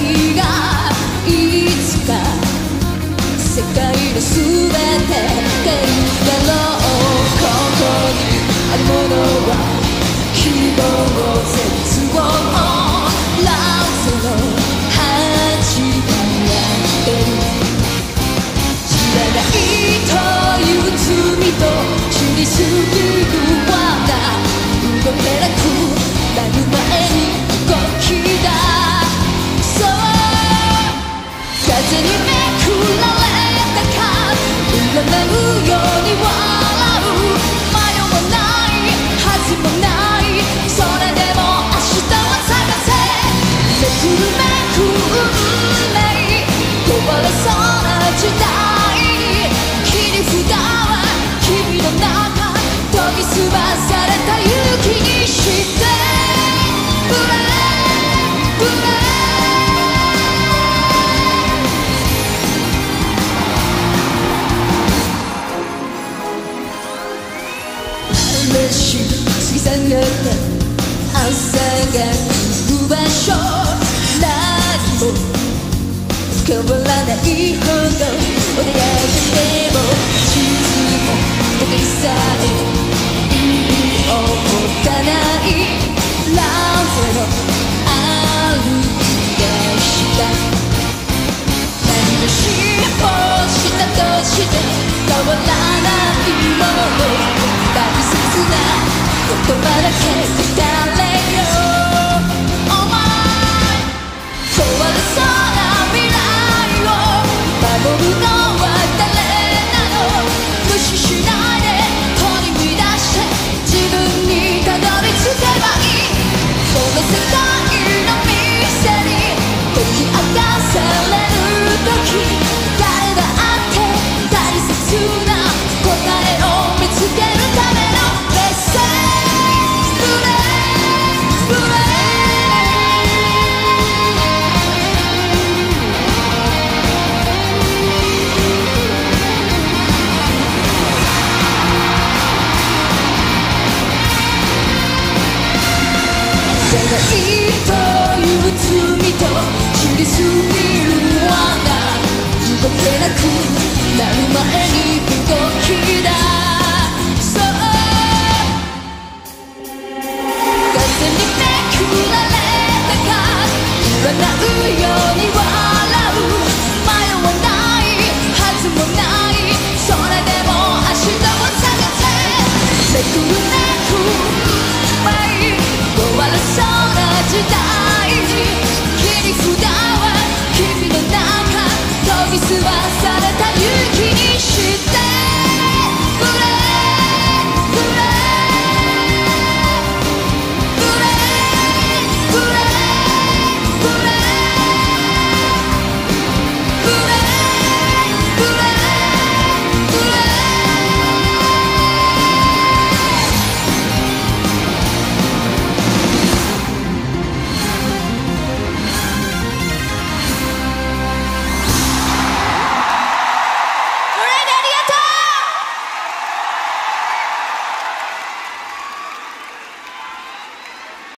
いつか世界の全て出るだろうここにあるものは希望を絶望を乱世の恥にって知らないという罪と死にすぎる the moon れる朝が来る場所。何も変わらない。magic. Então